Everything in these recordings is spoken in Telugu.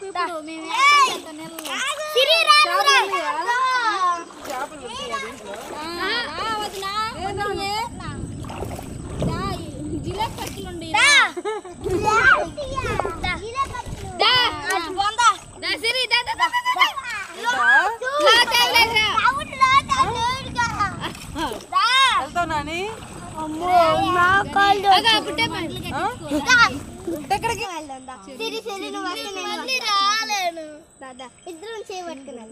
మాకు ఇప్పుడు మేము ఎక్కడికి వెళ్తాం నెలలో? చేపలు ఉంటాయా దీంట్లో ఆ, రా వదినా, వదినే. రా, ఈ జిలేబీ కట్టలు ఉండి. దా, అటు పోందా. దా, సిరి, దా, దా, దా, దా, దా. లా, దా, లా, రా. కట్టించుకో. ఎక్కడికి? ఇద్దరం చేయబట్టుకున్నాం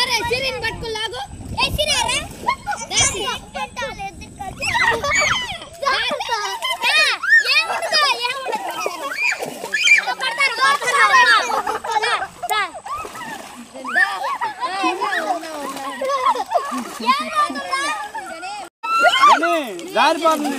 అరే, సిరిని పట్టుకో, లాగు. ఏ, సిరి, అరే. దా, సిరి. జారిపోతుంది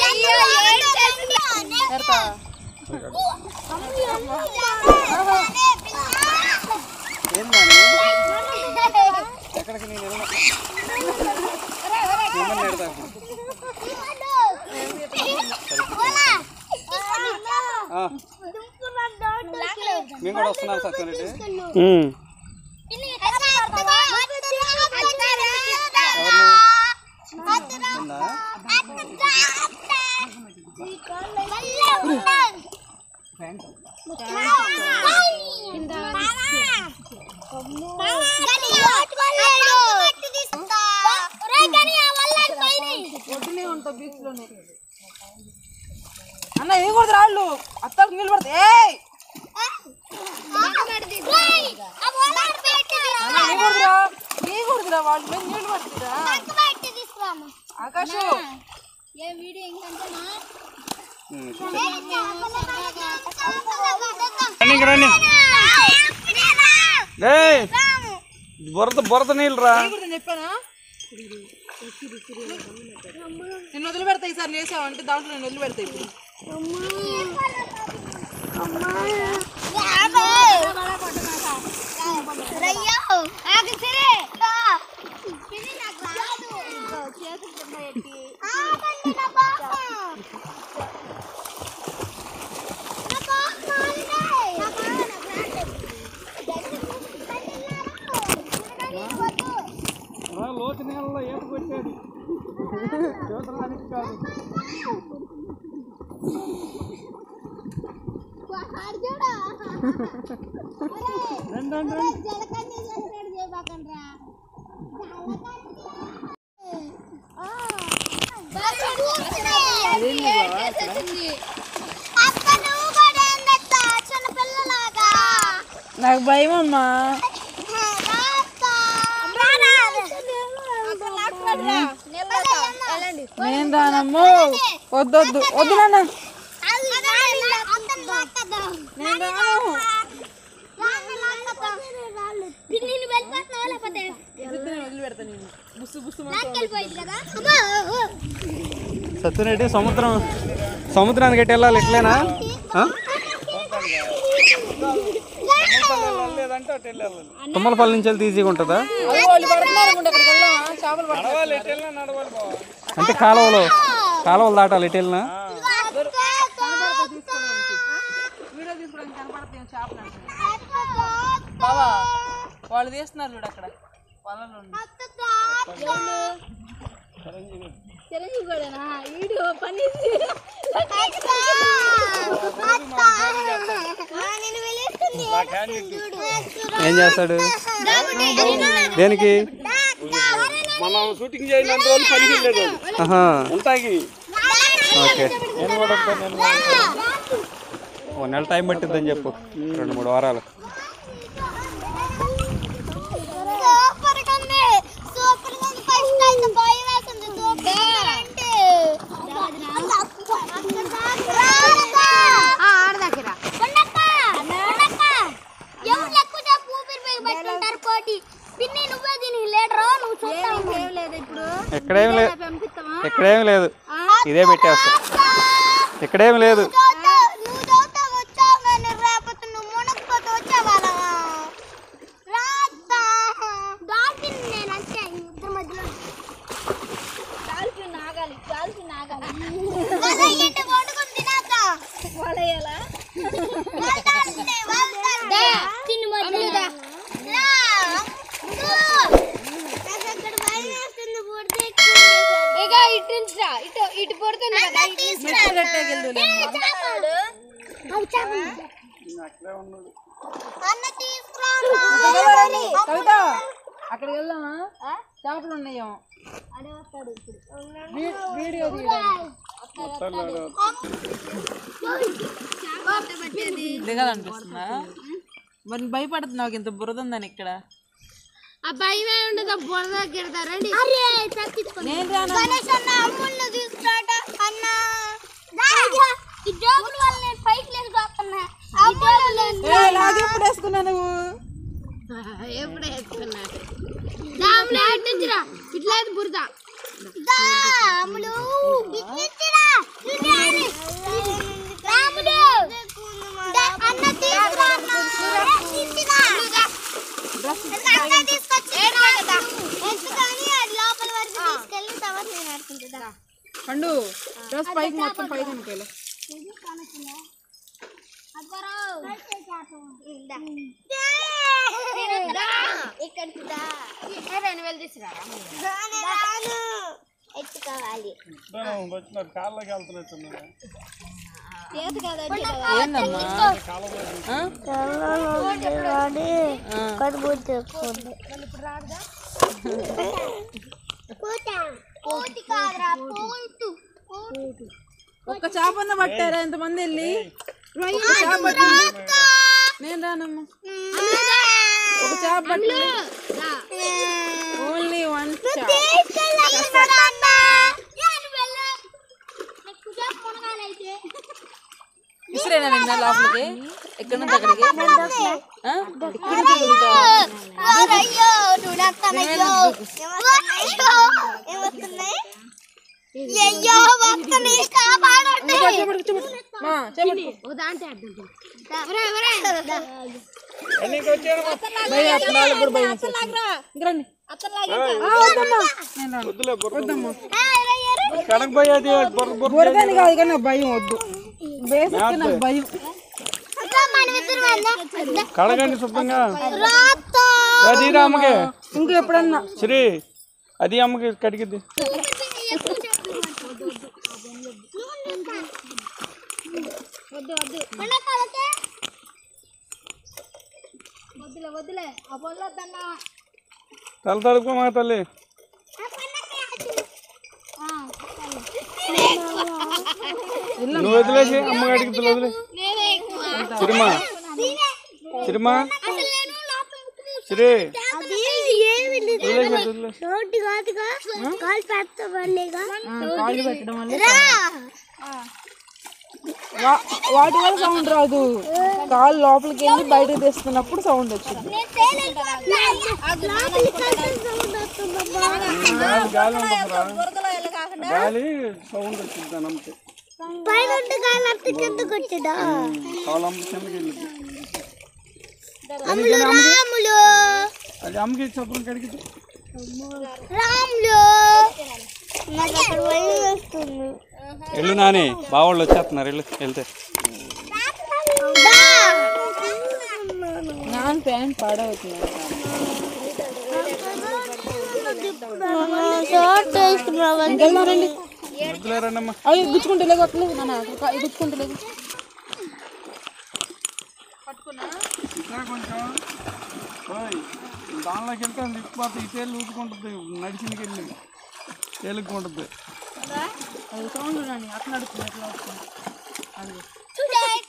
అయ్యో ఏందని ఎక్కడికి నేను వెళ్ళను మిమ్మల్ని ఎడతా ఆ, మేము కూడా వస్తున్నాం సత్యనరెడ్డి ఉందా? అన్న ఏం కూడా రాళ్ళు అత్తకు నీళ్ళు పడతాయి. ఏ వాళ్ళ మీద నీళ్ళు పడుతుందా? ఆకాశం ఏ వీడియో ఉమ్, రండి రండి ఏయ్ బురద బురద నీళ్ళు రా నేను చెప్పానా నేను వదిలి పెడతా ఈసారి లేసావంటే దాంట్లో నేను వదిలి పెడతా ఇప్పుడు రా, లోతు నీళ్ళలో ఈత కొట్టాడు చూడడానికి కాదు రండి రండి రండి నాకు భయం అమ్మా. నేను రానమ్మో. వద్దొద్దు వద్దు. నాన్న. నేను రాను. సముద్రం సముద్రానికి వెళ్ళాలి ఎట్లేనా ఆ? లేదంటే అటు వెళ్ళాలి తుమ్మలపల్లి నుంచి వెళ్తే ఈజీగా ఉంటుందా? అంటే కాలువలో కాలువలు దాటాలి ఎటు వెళ్ళినా వాళ్ళు తీస్తున్నారు చూడు అక్కడ. పొలంలో. చిరంజీవి కూడానా వీడియో పని ఏం చేస్తాడు? దేనికి? మనం షూటింగ్ చేయనంత రోజులు పనికి వెళ్ళలేదు ఉంటాయి. ఓకే. నేను కూడా నేను. ఓ నెల టైం పట్టిద్దని చెప్పు. రెండు మూడు వారాలు. ఇక్కడేం లేదు ఇక్కడేం లేదు. ఇదే పెట్టేస్తా. ఇక్కడేం లేదు. ఇటు ఇటు ఇటు పడుతుంది కదా కవిత అక్కడికి వెళ్దామా? చేపలు ఉన్నాయేమో వీడియో దిగాలనిపిస్తుందా? మరి భయపడుతున్నావు ఇంత బురద ఉందని ఇక్కడ? ఆ భయమే ఉండదు. బురద గిడతారండి అరే తప్పించుకో. నేను రాను. గణేష్ అన్న అమ్ముల్ని తీసుకురాట అన్న. ఈ జోబుల వల్ల నేను పైకి అమ్ముల్ని ఏ, లాగి ఎప్పుడు వేసుకున్నా నువ్వు? ఎప్పుడు వేసుకున్నా? ఇట్లా అయితే బురద. దా, అమ్ములు ఇట్నిచ్చిరా. ఇట్ని. రాముడు దా, అన్న తీసుకురా పండు డ్రెస్ పైకి మొత్తం పైకి అనుకోలే ఇక్కడికి రెండు వేలు తీసుకురా ఎత్తుకోవాలి చేతి కదా ఒక్క చేపన్న పట్టారా ఎంతమంది వెళ్ళి? ఒక చేప పట్టింది. నేను రానమ్మా. ఒక చేప ఓన్లీ వన్ చేప. ఇసురేనా నిన్న లోపలికి. ఎక్కడి నుంచి అక్కడికి? భయ వద్దు. కడగండి శుభ్రంగా అది ఇంక ఎప్పుడన్నా. శ్రీ అది అమ్మకి కడిగిద్ది. తల తడుపు మా తల్లి నువ్వు వదిలేసి అమ్మ కడిగిద్ది వదిలే. నేనే ఎక్కువ సిరిమా సిరిమా అసలు నేను లోపల శ్రీ అది ఏమి వదిలేసి వదిలేసి. రోడ్డు కాదుగా కాలు పెడతామండిగా కాళ్ళు పెట్టడం వల్ల వా- వాటి వల్ల సౌండ్ రాదు. కాళ్ళు లోపలికి వెళ్ళి బయటకు తీస్తున్నప్పుడు సౌండ్ వచ్చింది. గాలి గాలి ఉంటుందిరా గాలి సౌండ్ వచ్చింది దాని అమ్మకి పైన ఉంటే గాలి అత్త కిందకు వచ్చిందా? కాలు అమ్మ కిందకి వెళ్ళింది. అమ్ములు రాములు. అది అమ్మకి శుభ్రం కడిగిద్ది రాములు. నాకు అక్కడ భయం వేస్తుంది. వెళ్ళు నాని బావాళ్ళు వచ్చేస్తున్నారు వెళ్ళు వెళ్తే. నాన్ ప్యాంట్ పాడవుతుంది. రండి అవి గుచ్చుకుంటే లేవు అట్లేదు అవి గుచ్చుకుంటే ఓయ్, దానిలోకి వెళ్తే లిప్పాత ఈ తేలు నడిచిందికి వెళ్ళి. తేలుకుంటుంది అది సౌండ్ అట్లా నడుస్తుంది ఎట్లా వస్తుంది అది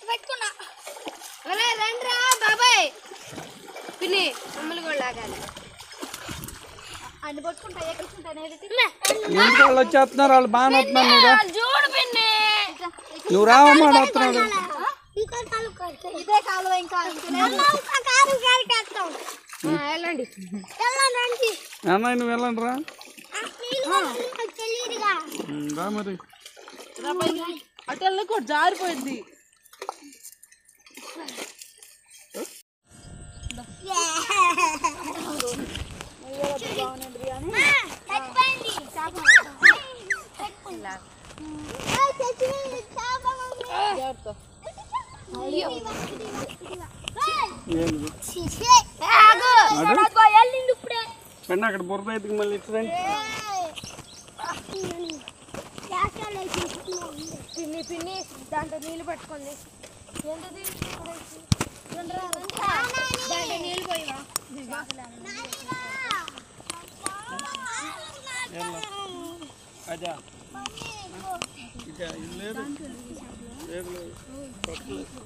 పెట్టుకున్నా. రండిరా బాబాయ్. పిన్ని మమ్మల్ని కూడా లాగాలి. వాళ్ళు వచ్చేస్తున్నారు వాళ్ళు బాగానే వస్తున్నారు నువ్వు నువ్వు రావమ్మా వస్తున్నాడు. ఇదే కాలువ ఇంకా వెళ్ళండి. అన్నయ్య నువ్వు వెళ్ళండి రా మరి. అటు జారిపోయింది. అదిగో, వెళ్ళింది ఇప్పుడే. పెన్న అక్కడ బురద అయితే మళ్ళీ వేసేస్తున్నాం. పిన్ని పిన్ని దాంట్లో నీళ్ళు పట్టుకుంది దాంట్లో నీళ్ళు పోయివా? అదా ఇక ఇది లేదు లేదు లేదు పట్టలేదు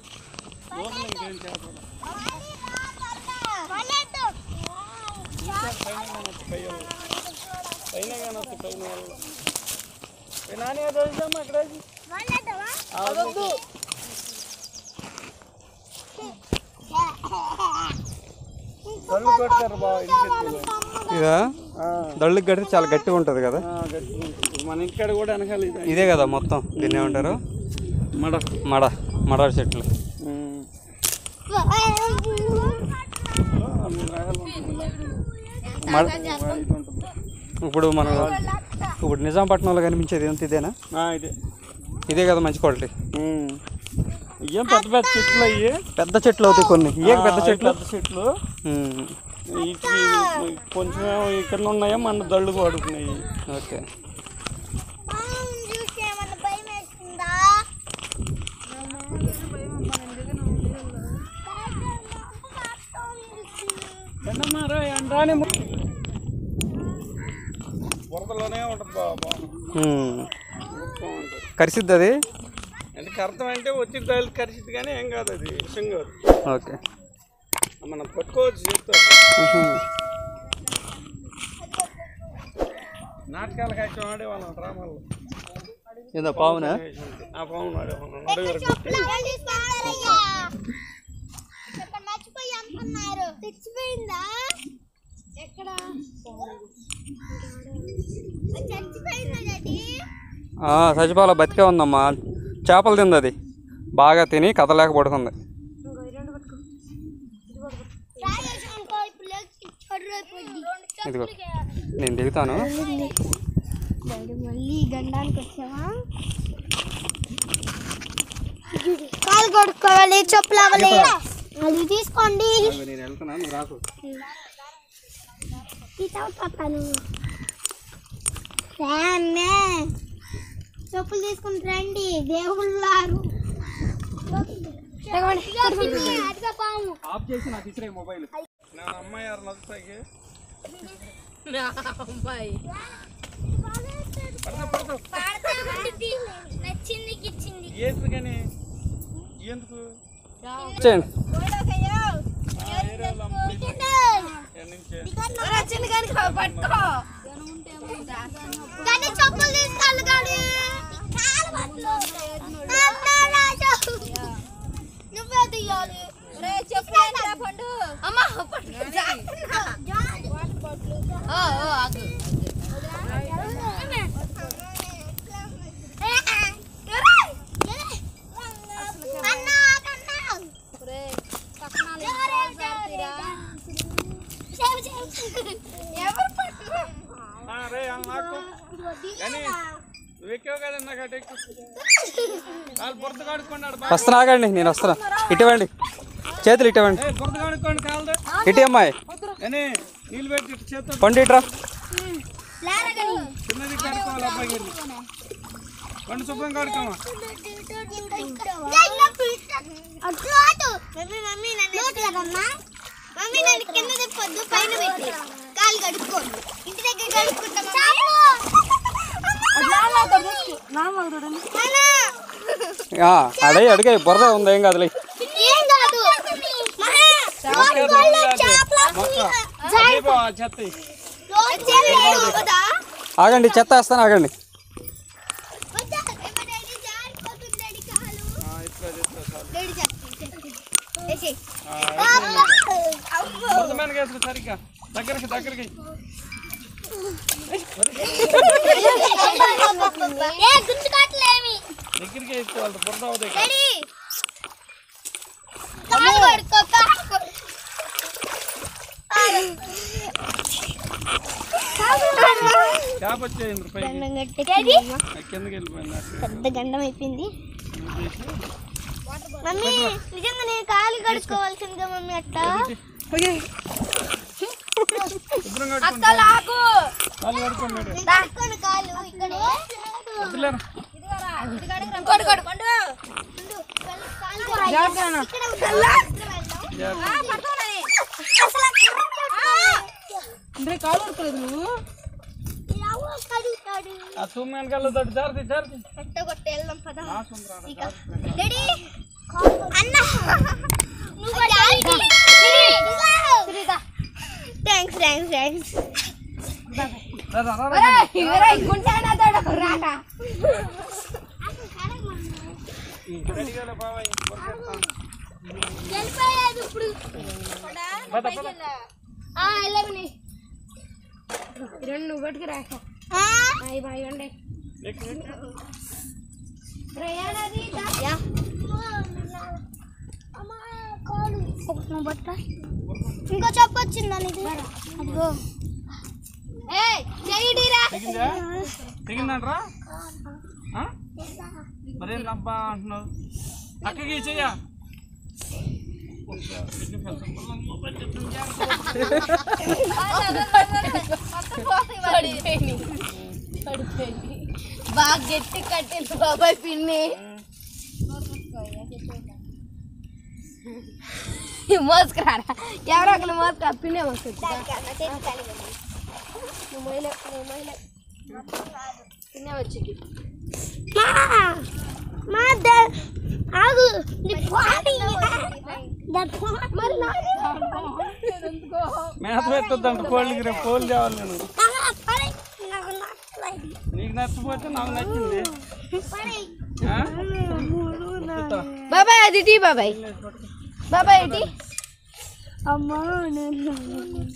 లోపల ఇంకేం చేపలు పైన కానొచ్చు పై వాళ్ళు. పైన కానొచ్చు పైన వాళ్ళు. ఏ నాని అది వదిలేమ్మా అక్కడ వేసి. ఆ, వద్దు. కళ్ళు కొడతారు బాగా ఇంటికి ఇదా దళ్ళకి కడితే చాలా గట్టిగా ఉంటుంది కదా. మన ఇంటికాడ కూడా వెనకాల ఇది. కదా మొత్తం. దీన్ని ఏమంటారు? మడ. మడ. మడ చెట్లు. ఇప్పుడు మనం ఇప్పుడు నిజాంపట్నంలో కనిపించేది ఎంత ఇదేనా? ఇదే. ఇదే కదా మంచి క్వాలిటీ. ఇయ్యం పెద్ద పెద్ద చెట్లు అయ్యి? పెద్ద చెట్లు అవుతాయి కొన్ని. ఇవే పెద్ద చెట్లు? పెద్ద చెట్లు. కొంచెం ఇక్కడ ఉన్నాయో? మన దళ్ళు పడుతున్నాయి ఓకే. కరిసిద్ది అది? అంటే కర్తం అంటే వచ్చి కరిసిద్ది కానీ ఏం కాదు అది. విషయం కాదు. ఓకే. పట్టుకోవచ్చు చెప్తా. ఉహు. నాటకాలకు అయితే ఆడేవాళ్ళం డ్రామాల్లో ఏందో పావునా? ఆ పావును ఆడేవాళ్ళం నడుగురు ఎక్కడ బతికే ఉందమ్మా. చేపలు తింది అది. బాగా తిని కదలేక పడుతుంది. ఇదిగో నేను దిగుతాను. మళ్ళీ గండానికి వచ్చావా కాలు కొడుకోవాలి చెప్పులు అవ్వాలి అది తీసుకోండి. నేను వెళ్తున్నాను రాకు. చెప్పులు తీసుకుని రండి దేవుళ్ళారు ఆఫ్ చేసి నాకు ఇచ్చిరే మొబైల్. నా అమ్మాయి ఆరు నదుతాకి అమ్మాయి నచ్చింది ఇచ్చింది ఏంటి కానీ ఎందుకు చేయండి ఆ ఏరియాలో అమ్మాయి ఎక్కడి నుంచే వచ్చింది కానీ పట్టుకో కానీ చెప్పులు తీసుకోవాలి కానీ నువ్వే తీయాలి అమ్మా ఓ ఓ ఆగు ఎవరు పట్టుకో ఆ, రే ఆ నాకు కానీ నువ్వు ఎక్కావు కదా నాకు అటు ఎక్కు వాళ్ళు బురద కాడుకున్నాడు బాగా వస్తున్నా ఆగండి నేను వస్తున్నా. ఇటువంటి చేతులు ఇటువంటి కాలదు ఇటు అమ్మాయి. పండు ఇట్రా. ఇంటి దగ్గర అడే అడిగే బురద ఉంది ఏం కాదులే. ఆగండి చెత్త వేస్తాను ఆగండి. దగ్గరికి దగ్గరికి. ఏ దగ్గరికి వేస్తే వాళ్ళ బుర్ర అవుతాయి చేప వచ్చేయండి కిందకి వెళ్ళిపోయింది పెద్ద గండం అయిపోయింది. మమ్మీ నిజంగా నేను కాలు కడుక్కోవాల్సిందిగా మమ్మీ అట్లా అక్క లాగు కాలు ఇక్కడే. వద్దులేరా కొడు కొడు పండు జాగ్రత్త నాన్న. ఇక్కడ ఉండాలి. అంటే కాలు పడుకోలేదు నువ్వు ఎవరో కడుగుతాడు. ఆ తూము వెనకాల తోటి జాగ్రత్త జాగ్రత్త కొట్ట కొట్ట వెళ్దాం పద ఆ సుందరా ఇక రెడీ అన్న ఇప్పుడు. రెండు నువ్వు పట్టుకురా ఆ? అవి బాగా ఉండే. యా. ఒకటి నువ్వు పట్టు. ఇంకో చెప్పు వచ్చిందా నీది అదిగో. చెయ్యిరా తెగిందా తెగిందంటరా ఆ? మరేం అబ్బా అంటున్నావు అక్కకి చెయ్యా బాగా గట్టి కట్టింది బాబాయ్ పిన్ని మోసుకురారా ఎవరో ఒకరు మోసుకురా పిన్నే మోసుకొచ్చు పిన్నే వచ్చి మా మా ద- ఆగు నీ పాడి. దట్ పాడి. మరి మేత పెట్టొద్దంట కోళ్ళకి రేపు కోళ్ళు తేవాలి నేను నాకు పాడి. నాకు నచ్చలేదు. నీకు నచ్చపోతే నాకు నచ్చింది పాడి. ఆ? చెప్తా. బాబాయ్ అది టీ బాబాయ్ బాబాయ్ ఇటీ అమ్మా నేను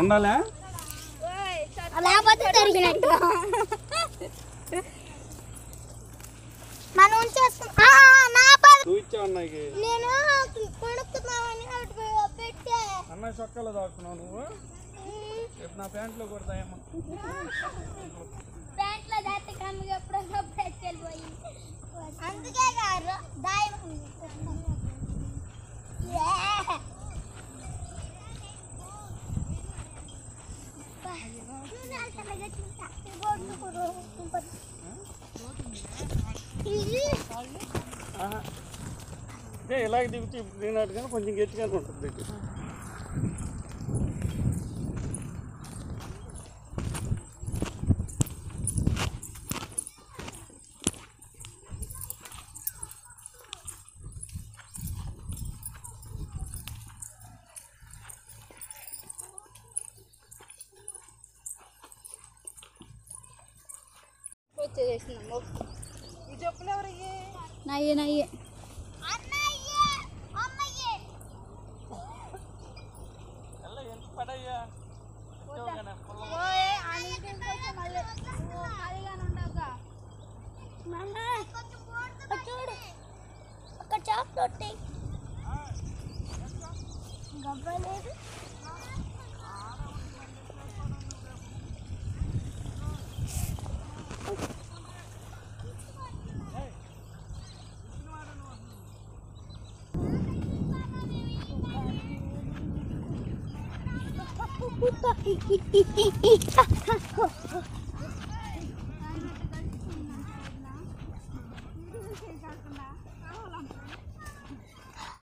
ఉండాలా? లేకపోతే మనం నేను కొనుక్కుందామని అటు పెట్టా. అన్నయ్య చొక్కాలో దాక్కున్నావు నువ్వు? రేపు నా ప్యాంట్లో కొడతాయేమో. ప్యాంట్లో దాటి కమ్మిగా ఎప్పుడన్నా పెట్టెళ్ళిపోయి అందుకే గారు దాయం ఇలాగ దిగుతూ ఇప్పుడు దిగినట్టుగా కొంచెం గట్టిగానే ఉంటుంది. కొట్టాయి గవ్వలేదు Ha ha ha ha!